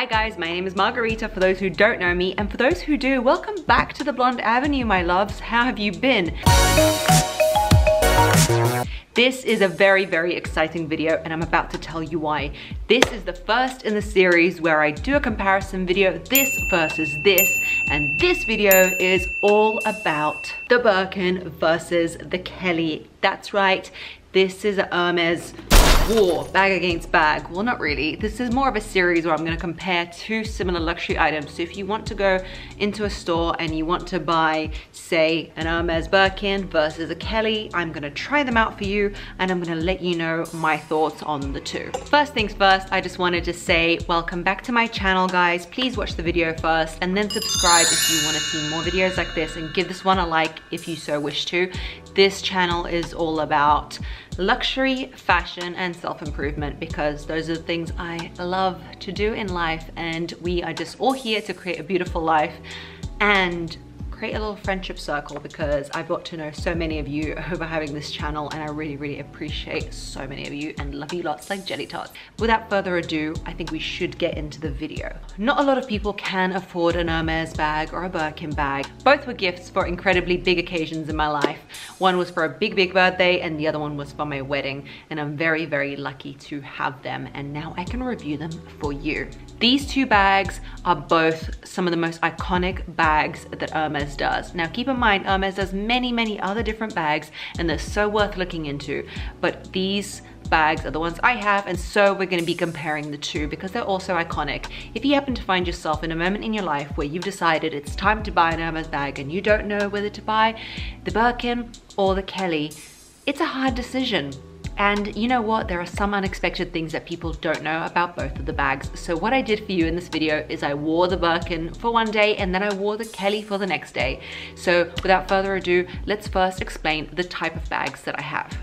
Hi guys, my name is Margarita for those who don't know me, and for those who do, welcome back to the Blonde Avenue, my loves. How have you been? This is a very, very exciting video and I'm about to tell you why. This is the first in the series where I do a comparison video, this versus this, and this video is all about the Birkin versus the Kelly. That's right, this is Hermes war, bag against bag. Well, not really. This is more of a series where I'm gonna compare two similar luxury items. So if you want to go into a store and you want to buy, say, an Hermes Birkin versus a Kelly, I'm gonna try them out for you and I'm gonna let you know my thoughts on the two. First things first, I just wanted to say welcome back to my channel, guys. Please watch the video first and then subscribe if you wanna see more videos like this and give this one a like if you so wish to. This channel is all about luxury, fashion, and self-improvement because those are the things I love to do in life. And we are just all here to create a beautiful life. And create a little friendship circle because I've got to know so many of you over having this channel and I really, really appreciate so many of you and love you lots like jelly tots. Without further ado, I think we should get into the video. Not a lot of people can afford an Hermes bag or a Birkin bag. Both were gifts for incredibly big occasions in my life. One was for a big, big birthday and the other one was for my wedding. And I'm very, very lucky to have them. And now I can review them for you. These two bags are both some of the most iconic bags that Hermes does. Now keep in mind, Hermes does many, many other different bags and they're so worth looking into. But these bags are the ones I have and so we're gonna be comparing the two because they're also iconic. If you happen to find yourself in a moment in your life where you've decided it's time to buy an Hermes bag and you don't know whether to buy the Birkin or the Kelly, it's a hard decision. And you know what? There are some unexpected things that people don't know about both of the bags. So what I did for you in this video is I wore the Birkin for one day and then I wore the Kelly for the next day. So without further ado, let's first explain the type of bags that I have.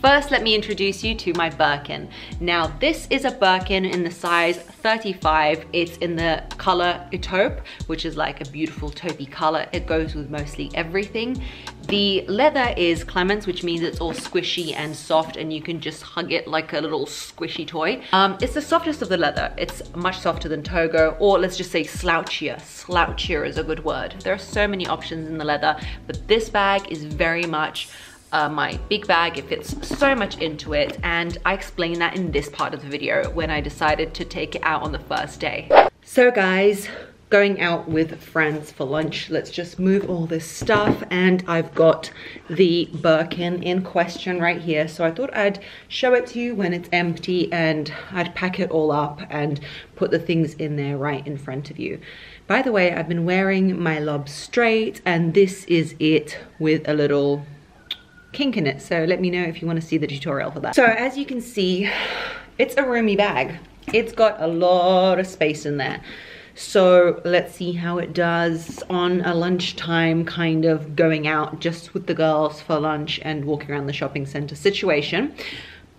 First, let me introduce you to my Birkin. Now, this is a Birkin in the size 35. It's in the color taupe, which is like a beautiful taupey color. It goes with mostly everything. The leather is Clemence, which means it's all squishy and soft and you can just hug it like a little squishy toy. Um, it's the softest of the leather. It's much softer than Togo, or let's just say slouchier. Slouchier is a good word. There are so many options in the leather, but this bag is very much uh, my big bag. It fits so much into it. And I explain that in this part of the video when I decided to take it out on the first day. So guys, going out with friends for lunch. Let's just move all this stuff. And I've got the Birkin in question right here. So I thought I'd show it to you when it's empty and I'd pack it all up and put the things in there right in front of you. By the way, I've been wearing my lob straight and this is it with a little kink in it. So let me know if you want to see the tutorial for that. So as you can see, it's a roomy bag. It's got a lot of space in there. So let's see how it does on a lunchtime kind of going out just with the girls for lunch and walking around the shopping center situation.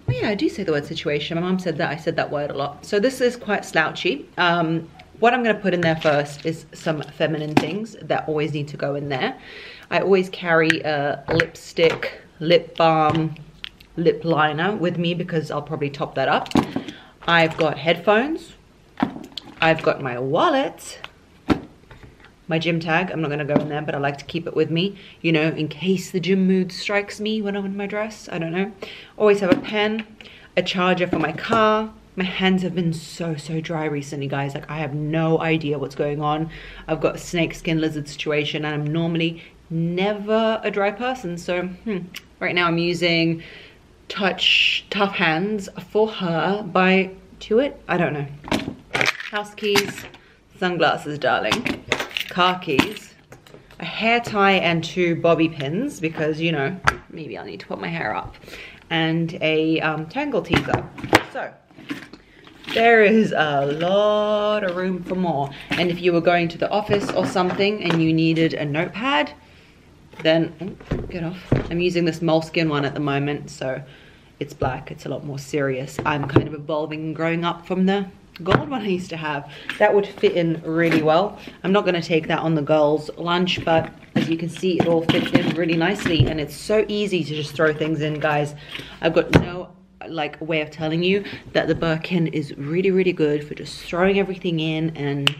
Oh yeah, I do say the word situation. My mom said that. I said that word a lot. So this is quite slouchy. Um, what I'm going to put in there first is some feminine things that always need to go in there. I always carry a lipstick, lip balm, lip liner with me because I'll probably top that up. I've got headphones. I've got my wallet. My gym tag, I'm not gonna go in there, but I like to keep it with me, you know, in case the gym mood strikes me when I'm in my dress, I don't know. Always have a pen, a charger for my car, my hands have been so so dry recently guys like i have no idea what's going on i've got a snake skin lizard situation and i'm normally never a dry person. So hmm, right now I'm using Touch Tough Hands for Her by Tuit. I don't know. House keys, sunglasses, darling. Car keys, a hair tie and two bobby pins because, you know, maybe I'll need to put my hair up. And a um, Tangle Teezer. So, there is a lot of room for more. And if you were going to the office or something and you needed a notepad, then, oh, get off. I'm using this Moleskine one at the moment, so it's black, it's a lot more serious. I'm kind of evolving and growing up from the gold one I used to have. That would fit in really well. I'm not gonna take that on the girls' lunch, but as you can see, it all fits in really nicely and it's so easy to just throw things in, guys. I've got no like way of telling you that the Birkin is really, really good for just throwing everything in and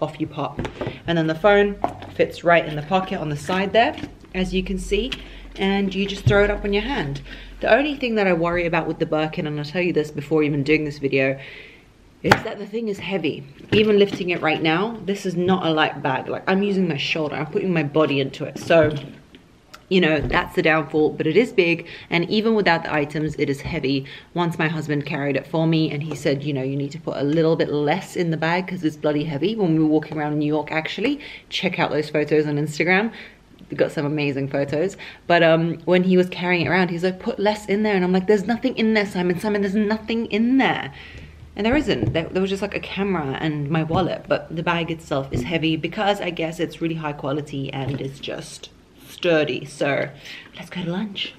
off you pop. And then the phone fits right in the pocket on the side there, as you can see, and you just throw it up on your hand. The only thing that I worry about with the Birkin, and I'll tell you this before even doing this video, is that the thing is heavy. Even lifting it right now, this is not a light bag. Like I'm using my shoulder, I'm putting my body into it. So you know, that's the downfall, but it is big. And even without the items, it is heavy. Once my husband carried it for me and he said, you know, you need to put a little bit less in the bag because it's bloody heavy. When we were walking around New York, actually, check out those photos on Instagram. Got some amazing photos. But um, when he was carrying it around, he's like, put less in there. And I'm like, there's nothing in there, Simon. Simon, there's nothing in there. And there isn't. There, there was just like a camera and my wallet. But the bag itself is heavy because I guess it's really high quality and it's just sturdy. So let's go to lunch.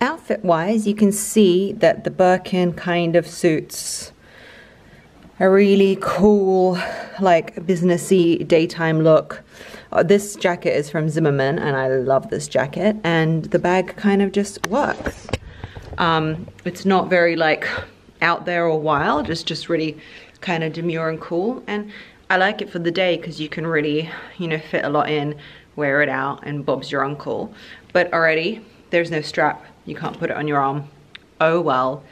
Outfit wise, you can see that the Birkin kind of suits a really cool, like businessy daytime look. Uh, this jacket is from Zimmermann and I love this jacket and the bag kind of just works. Um, it's not very like out there or wild, it's just really kind of demure and cool. And I like it for the day because you can really, you know, fit a lot in wear it out and Bob's your uncle. But already, there's no strap. You can't put it on your arm. Oh well,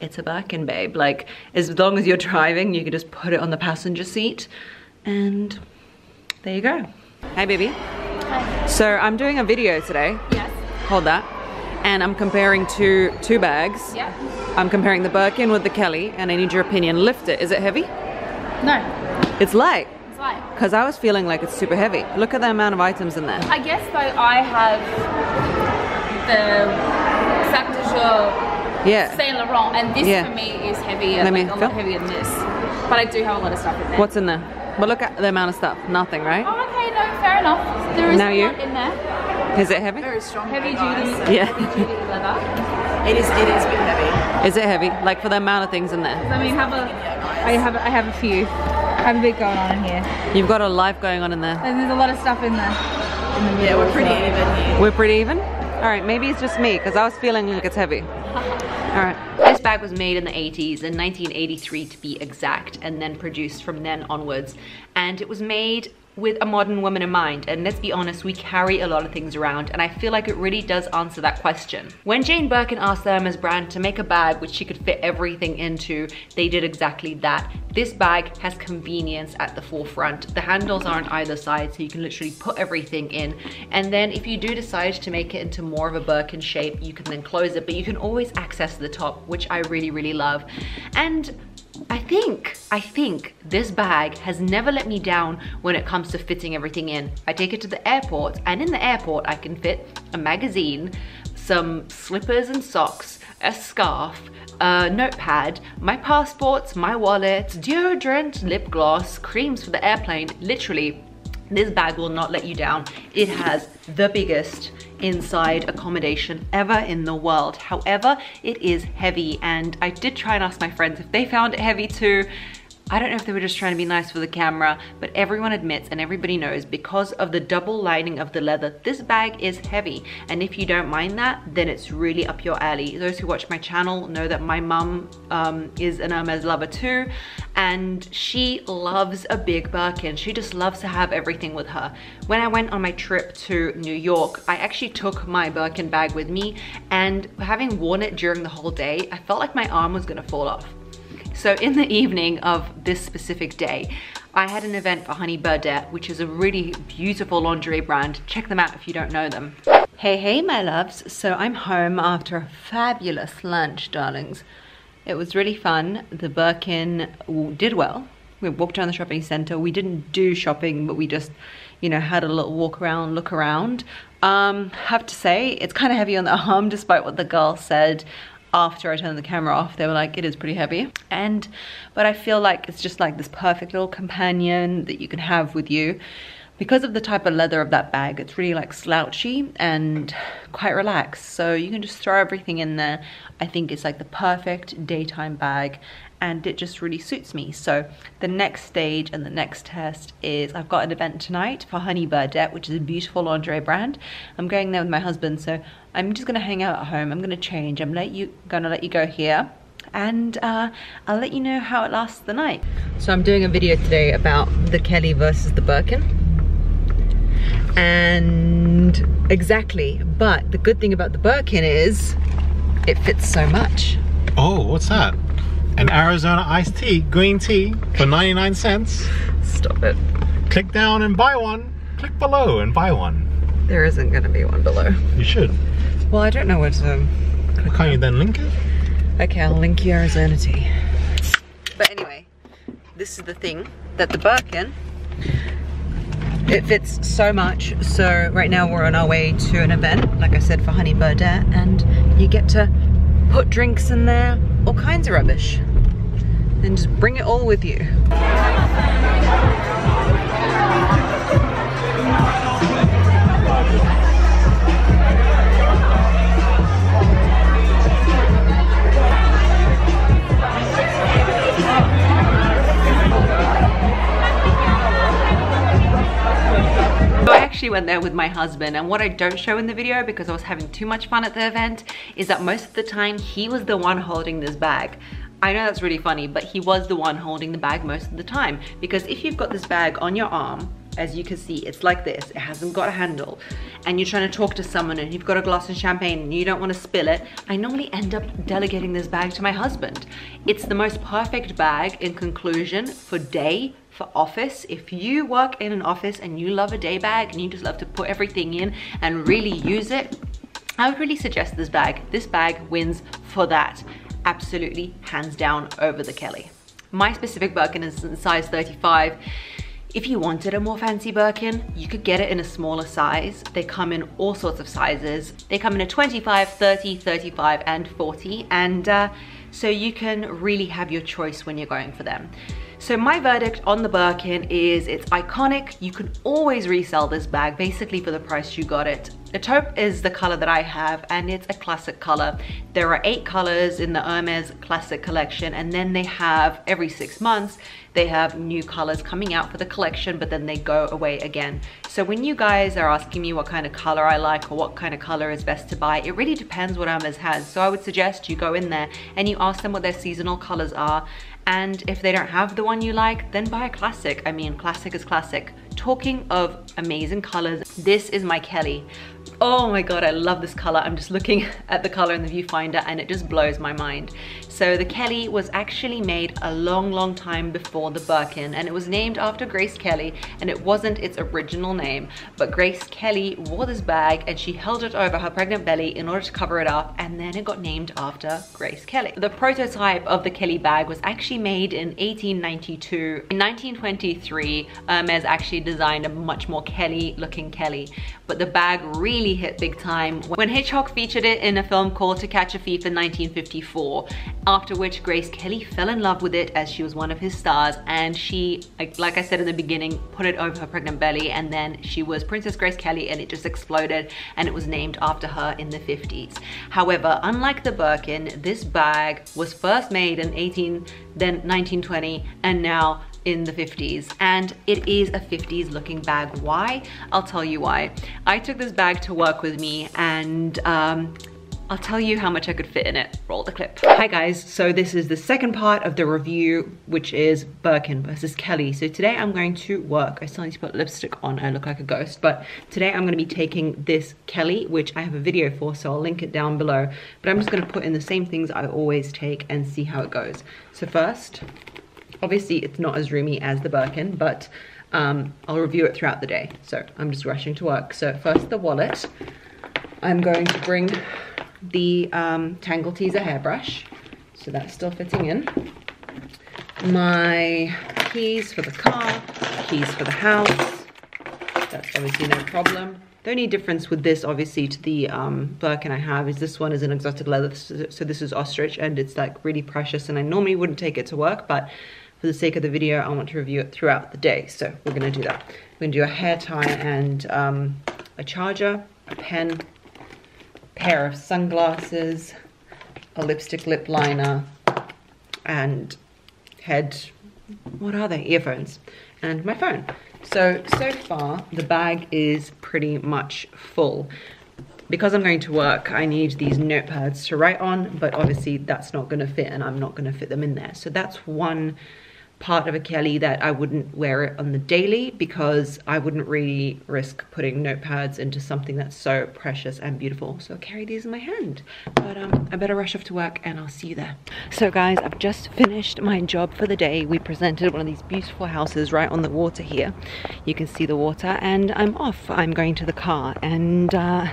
it's a Birkin, babe. Like, as long as you're driving, you can just put it on the passenger seat and there you go. Hey, baby. Hi. So I'm doing a video today. Yes. Hold that. And I'm comparing two two bags. Yeah. I'm comparing the Birkin with the Kelly, and I need your opinion. Lift it. Is it heavy? No. It's light. It's light. Because I was feeling like it's super heavy. Look at the amount of items in there. I guess though I have the Sac de Jour yeah. Saint Laurent and this yeah. for me is heavier, Let like a lot heavier than this. But I do have a lot of stuff in there. What's in there? But look at the amount of stuff. Nothing, right? Oh, fair enough. There is now you? in there. Is it heavy? Very strong. Heavy duty. Yeah. Heavy duty leather. It is. It is a bit heavy. Is it heavy? Like for the amount of things in there? I mean, have a. I have. I have a few. I have a bit going on in here. You've got a life going on in there. And there's a lot of stuff in there. In the yeah, we're pretty well. even here. We're pretty even? All right, maybe it's just me because I was feeling like it's heavy. All right. This bag was made in the 80s, in 1983 to be exact, and then produced from then onwards. And it was made with a modern woman in mind. And let's be honest, we carry a lot of things around and I feel like it really does answer that question. When Jane Birkin asked Hermes brand to make a bag which she could fit everything into, they did exactly that. This bag has convenience at the forefront. The handles are on either side so you can literally put everything in. And then if you do decide to make it into more of a Birkin shape, you can then close it, but you can always access the top, which I really, really love. And I think, I think this bag has never let me down when it comes to fitting everything in. I take it to the airport and in the airport I can fit a magazine, some slippers and socks, a scarf, a notepad, my passports, my wallet, deodorant, lip gloss, creams for the airplane, literally this bag will not let you down. It has the biggest inside accommodation ever in the world. However, it is heavy and I did try and ask my friends if they found it heavy too. I don't know if they were just trying to be nice for the camera, but everyone admits and everybody knows because of the double lining of the leather, this bag is heavy. And if you don't mind that, then it's really up your alley. Those who watch my channel know that my mum um, is an Hermes lover too, and she loves a big Birkin. She just loves to have everything with her. When I went on my trip to New York, I actually took my Birkin bag with me, and having worn it during the whole day, I felt like my arm was gonna fall off. So in the evening of this specific day, I had an event for Honey Birdette, which is a really beautiful lingerie brand. Check them out if you don't know them. Hey, hey, my loves. So I'm home after a fabulous lunch, darlings. It was really fun. The Birkin did well. We walked around the shopping center. We didn't do shopping, but we just, you know, had a little walk around, look around. Um, have to say, it's kind of heavy on the arm, despite what the girl said after I turned the camera off, they were like, it is pretty heavy. And, but I feel like it's just like this perfect little companion that you can have with you. Because of the type of leather of that bag, it's really like slouchy and quite relaxed. So you can just throw everything in there. I think it's like the perfect daytime bag. And it just really suits me. So the next stage and the next test is I've got an event tonight for Honey Birdette, which is a beautiful lingerie brand. I'm going there with my husband, so I'm just gonna hang out at home. I'm gonna change. I'm let you gonna let you go here and uh, I'll let you know how it lasts the night. So I'm doing a video today about the Kelly versus the Birkin. And exactly, but the good thing about the Birkin is it fits so much. Oh, what's that? An Arizona iced tea, green tea for 99 cents. Stop it. Click down and buy one. Click below and buy one. There isn't gonna be one below. You should. Well, I don't know what to... Can't you then link it? Okay, I'll link you Arizona tea. But anyway, this is the thing, that the Birkin, it fits so much. So right now we're on our way to an event, like I said, for Honey Birdette, and you get to put drinks in there, all kinds of rubbish. And just bring it all with you. Actually went there with my husband and what I don't show in the video because I was having too much fun at the event is that most of the time he was the one holding this bag. I know that's really funny, but he was the one holding the bag most of the time because if you've got this bag on your arm, as you can see, it's like this, it hasn't got a handle, and you're trying to talk to someone and you've got a glass of champagne and you don't want to spill it, I normally end up delegating this bag to my husband. It's the most perfect bag in conclusion for day, for office. If you work in an office and you love a day bag and you just love to put everything in and really use it, I would really suggest this bag. This bag wins for that. Absolutely, hands down over the Kelly. My specific Birkin is in size 35. If you wanted a more fancy Birkin, you could get it in a smaller size. They come in all sorts of sizes. They come in a 25, 30, 35, and 40. And uh, so you can really have your choice when you're going for them. So my verdict on the Birkin is it's iconic. You can always resell this bag basically for the price you got it. The taupe is the color that I have and it's a classic color. There are eight colors in the Hermes classic collection and then they have every six months they have new colors coming out for the collection but then they go away again. So when you guys are asking me what kind of color I like or what kind of color is best to buy, it really depends what Hermes has. So I would suggest you go in there and you ask them what their seasonal colors are and if they don't have the one you like, then buy a classic. I mean, classic is classic. Talking of amazing colors, this is my Kelly. Oh my God, I love this color. I'm just looking at the color in the viewfinder and it just blows my mind. So the Kelly was actually made a long, long time before the Birkin and it was named after Grace Kelly and it wasn't its original name. But Grace Kelly wore this bag and she held it over her pregnant belly in order to cover it up and then it got named after Grace Kelly. The prototype of the Kelly bag was actually made in 1892. In 1923, Hermes actually designed a much more Kelly looking Kelly, but the bag really hit big time when Hitchcock featured it in a film called To Catch a Thief in 1954, after which Grace Kelly fell in love with it as she was one of his stars and she, like I said in the beginning, put it over her pregnant belly and then she was Princess Grace Kelly and it just exploded and it was named after her in the 50s. However, unlike the Birkin, this bag was first made in 18, then 1920 and now in the 50s and it is a 50s looking bag. Why? I'll tell you why. I took this bag to work with me and um, I'll tell you how much I could fit in it. Roll the clip. Hi guys, so this is the second part of the review, which is Birkin versus Kelly. So today I'm going to work. I still need to put lipstick on, I look like a ghost, but today I'm gonna be taking this Kelly, which I have a video for, so I'll link it down below. But I'm just gonna put in the same things I always take and see how it goes. So first, obviously it's not as roomy as the Birkin, but um, I'll review it throughout the day. So I'm just rushing to work. So first the wallet. I'm going to bring the um, Tangle Teezer hairbrush. So that's still fitting in. My keys for the car, keys for the house. That's obviously no problem. The only difference with this, obviously, to the um, Birkin I have is this one is an exotic leather, so this is ostrich, and it's like really precious, and I normally wouldn't take it to work, but for the sake of the video, I want to review it throughout the day, so we're gonna do that. We're gonna do a hair tie and um, a charger, a pen, pair of sunglasses, a lipstick lip liner, and head, what are they, earphones, and my phone. So, so far the bag is pretty much full. Because I'm going to work, I need these notepads to write on, but obviously that's not gonna fit and I'm not gonna fit them in there. So that's one part of a Kelly that I wouldn't wear it on the daily because I wouldn't really risk putting notepads into something that's so precious and beautiful. So I'll carry these in my hand. But um, I better rush off to work and I'll see you there. So guys, I've just finished my job for the day. We presented one of these beautiful houses right on the water here. You can see the water and I'm off. I'm going to the car and uh,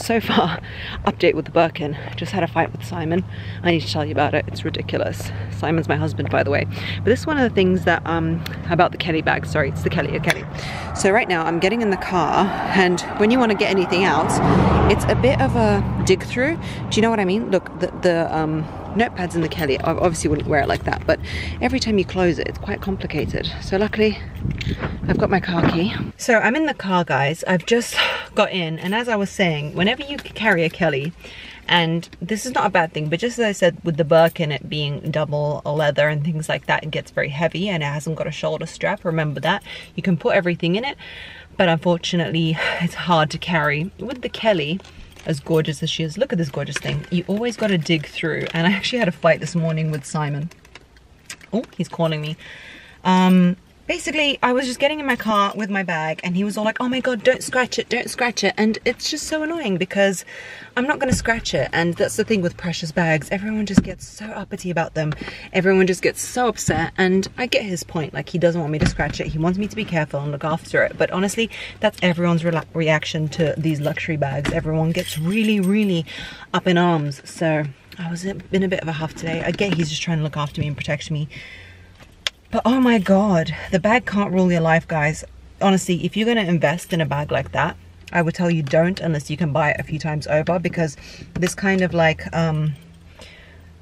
so far, update with the Birkin. Just had a fight with Simon. I need to tell you about it. It's ridiculous. Simon's my husband, by the way. But this is one of the things that, um, about the Kelly bag. Sorry, it's the Kelly, a Kelly. So right now I'm getting in the car and when you want to get anything out, it's a bit of a dig through. Do you know what I mean? Look, the, the um, notepads in the Kelly, I obviously wouldn't wear it like that, but every time you close it, it's quite complicated. So luckily, I've got my car key. So I'm in the car, guys. I've just got in, and as I was saying, whenever you carry a Kelly, and this is not a bad thing, but just as I said with the Birkin it being double leather and things like that, it gets very heavy and it hasn't got a shoulder strap. Remember that. You can put everything in it, but unfortunately it's hard to carry. With the Kelly, as gorgeous as she is, look at this gorgeous thing. You always got to dig through. And I actually had a fight this morning with Simon. Oh, he's calling me. Um, basically I was just getting in my car with my bag and he was all like, oh my God, don't scratch it, don't scratch it. And it's just so annoying because I'm not gonna scratch it. And that's the thing with precious bags. Everyone just gets so uppity about them. Everyone just gets so upset. And I get his point. Like he doesn't want me to scratch it. He wants me to be careful and look after it. But honestly, that's everyone's re reaction to these luxury bags. Everyone gets really, really up in arms. So I was in a bit of a huff today. I get he's just trying to look after me and protect me. But oh my God, the bag can't rule your life, guys. Honestly, if you're gonna invest in a bag like that, I would tell you don't unless you can buy it a few times over because this kind of like um,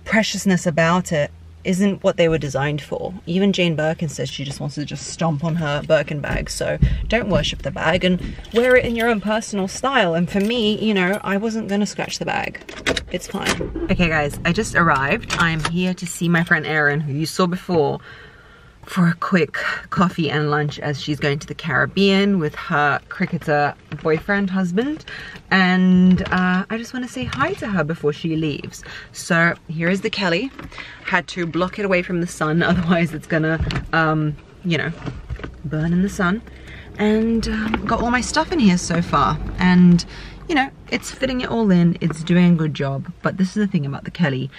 preciousness about it isn't what they were designed for. Even Jane Birkin says she just wants to just stomp on her Birkin bag. So don't worship the bag and wear it in your own personal style. And for me, you know, I wasn't gonna scratch the bag. It's fine. Okay guys, I just arrived. I'm here to see my friend Erin, who you saw before for a quick coffee and lunch as she's going to the Caribbean with her cricketer boyfriend, husband. And uh, I just want to say hi to her before she leaves. So here is the Kelly. Had to block it away from the sun, otherwise it's gonna, um, you know, burn in the sun. And um, got all my stuff in here so far. And you know, it's fitting it all in, it's doing a good job. But this is the thing about the Kelly.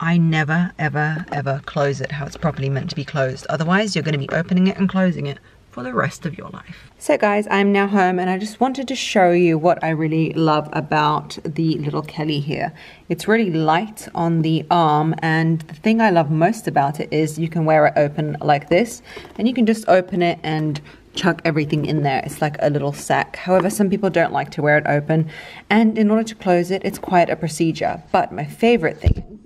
I never, ever, ever close it how it's properly meant to be closed. Otherwise, you're going to be opening it and closing it for the rest of your life. So guys, I'm now home and I just wanted to show you what I really love about the little Kelly here. It's really light on the arm and the thing I love most about it is you can wear it open like this and you can just open it and chuck everything in there. It's like a little sack. However, some people don't like to wear it open and in order to close it, it's quite a procedure. But my favorite thing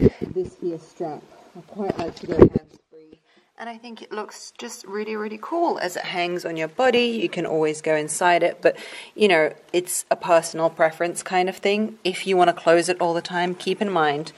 this here strap. I quite like to go hands-free. And I think it looks just really, really cool as it hangs on your body. You can always go inside it, but you know, it's a personal preference kind of thing. If you want to close it all the time, keep in mind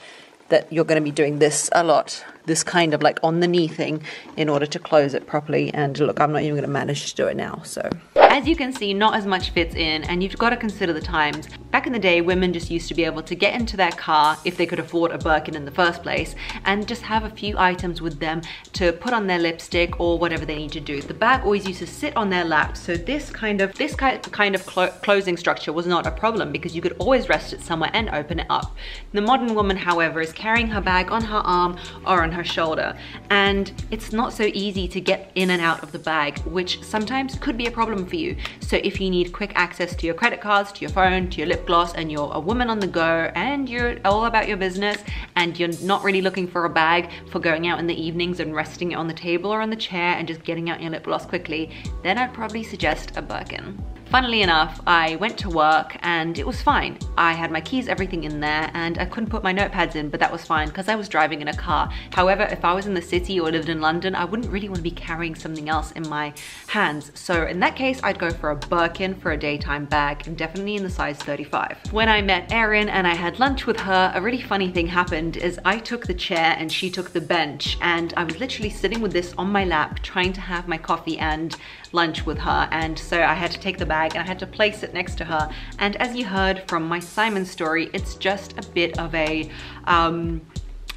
that you're going to be doing this a lot, this kind of like on the knee thing in order to close it properly. And look, I'm not even going to manage to do it now, so. As you can see, not as much fits in and you've got to consider the times. Back in the day, women just used to be able to get into their car if they could afford a Birkin in the first place and just have a few items with them to put on their lipstick or whatever they need to do. The bag always used to sit on their lap, so this kind of this kind of clo closing structure was not a problem because you could always rest it somewhere and open it up. The modern woman, however, is carrying her bag on her arm or on her shoulder and it's not so easy to get in and out of the bag, which sometimes could be a problem for you. So if you need quick access to your credit cards, to your phone, to your lip gloss, and you're a woman on the go and you're all about your business and you're not really looking for a bag for going out in the evenings and resting it on the table or on the chair and just getting out your lip gloss quickly, then I'd probably suggest a Birkin. Funnily enough, I went to work and it was fine. I had my keys, everything in there, and I couldn't put my notepads in, but that was fine because I was driving in a car. However, if I was in the city or lived in London, I wouldn't really want to be carrying something else in my hands. So in that case, I'd go for a Birkin for a daytime bag and definitely in the size 35. When I met Erin and I had lunch with her, a really funny thing happened is I took the chair and she took the bench and I was literally sitting with this on my lap trying to have my coffee and lunch with her and so I had to take the bag and I had to place it next to her and as you heard from my Simon story it's just a bit of a um,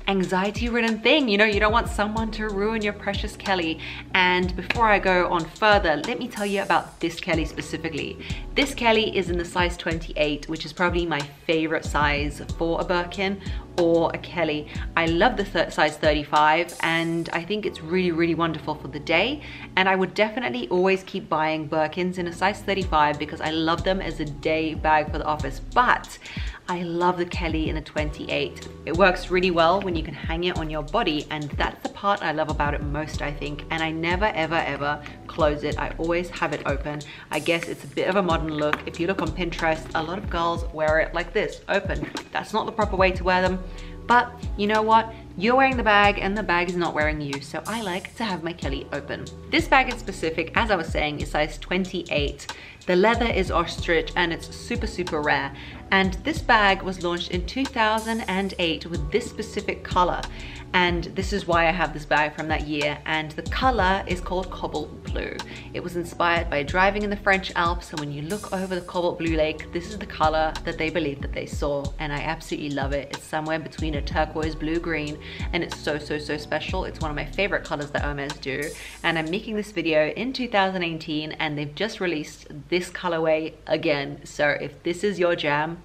anxiety ridden thing. You know, you don't want someone to ruin your precious Kelly. And before I go on further, let me tell you about this Kelly specifically. This Kelly is in the size 28, which is probably my favorite size for a Birkin or a Kelly. I love the th size 35 and I think it's really, really wonderful for the day. And I would definitely always keep buying Birkins in a size 35 because I love them as a day bag for the office. But I love the Kelly in a 28. It works really well when you can hang it on your body and that's the part I love about it most I think and I never ever ever close it. I always have it open. I guess it's a bit of a modern look. If you look on Pinterest, a lot of girls wear it like this, open. That's not the proper way to wear them. But you know what? You're wearing the bag and the bag is not wearing you, so I like to have my Kelly open. This bag in specific, as I was saying, is size 28. The leather is ostrich and it's super, super rare. And this bag was launched in 2008 with this specific color. And this is why I have this bag from that year. And the color is called Cobalt Blue. It was inspired by driving in the French Alps. And when you look over the Cobalt Blue Lake, this is the color that they believe that they saw. And I absolutely love it. It's somewhere between a turquoise blue green. And it's so, so, so special. It's one of my favorite colors that Hermes do. And I'm making this video in 2018 and they've just released this colorway again. So if this is your jam,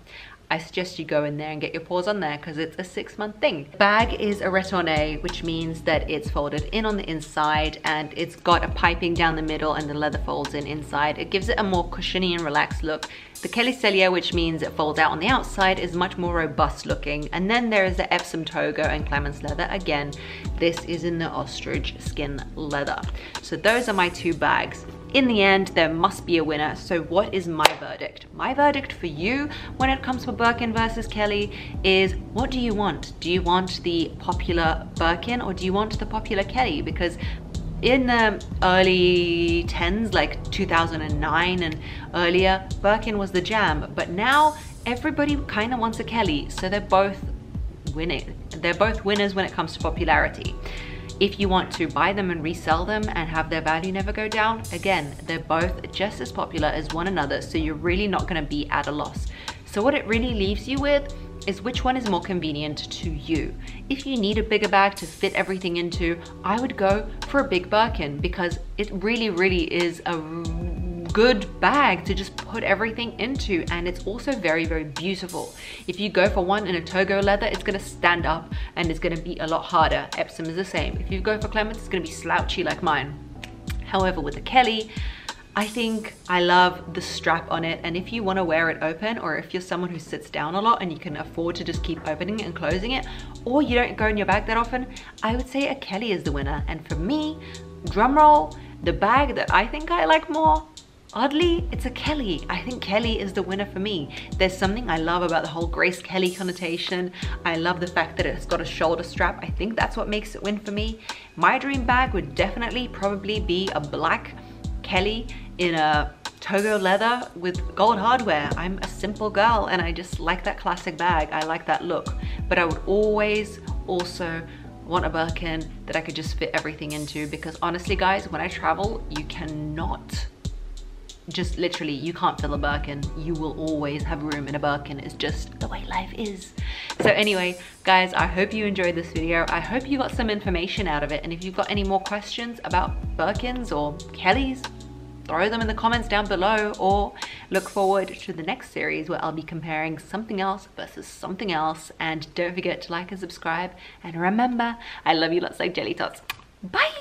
I suggest you go in there and get your paws on there because it's a six month thing. Bag is a retourné, which means that it's folded in on the inside and it's got a piping down the middle and the leather folds in inside. It gives it a more cushiony and relaxed look. The Kelly Sellier, which means it folds out on the outside, is much more robust looking. And then there is the Epsom Togo and Clemence leather. Again, this is in the ostrich skin leather. So those are my two bags. In the end, there must be a winner. So what is my verdict? My verdict for you when it comes for Birkin versus Kelly is what do you want? Do you want the popular Birkin or do you want the popular Kelly? Because in the early 10s, like 2009 and earlier, Birkin was the jam. But now everybody kind of wants a Kelly. So they're both winning. They're both winners when it comes to popularity. If you want to buy them and resell them and have their value never go down, again, they're both just as popular as one another, so you're really not gonna be at a loss. So what it really leaves you with is which one is more convenient to you. If you need a bigger bag to fit everything into, I would go for a big Birkin because it really, really is a good bag to just put everything into and it's also very very beautiful. If you go for one in a togo leather it's going to stand up and it's going to be a lot harder. Epsom is the same. If you go for clemence it's going to be slouchy like mine. However with the kelly I think I love the strap on it and if you want to wear it open or if you're someone who sits down a lot and you can afford to just keep opening and closing it or you don't go in your bag that often, I would say a Kelly is the winner. And for me, drumroll, the bag that I think I like more Oddly, it's a Kelly. I think Kelly is the winner for me. There's something I love about the whole Grace Kelly connotation. I love the fact that it's got a shoulder strap. I think that's what makes it win for me. My dream bag would definitely probably be a black Kelly in a Togo leather with gold hardware. I'm a simple girl and I just like that classic bag. I like that look. But I would always also want a Birkin that I could just fit everything into because honestly guys, when I travel, you cannot just literally you can't fill a Birkin. You will always have room in a Birkin. It's just the way life is. So anyway, guys, I hope you enjoyed this video. I hope you got some information out of it. And if you've got any more questions about Birkins or Kellys, throw them in the comments down below or look forward to the next series where I'll be comparing something else versus something else. And don't forget to like and subscribe. And remember, I love you lots like jelly tots. Bye!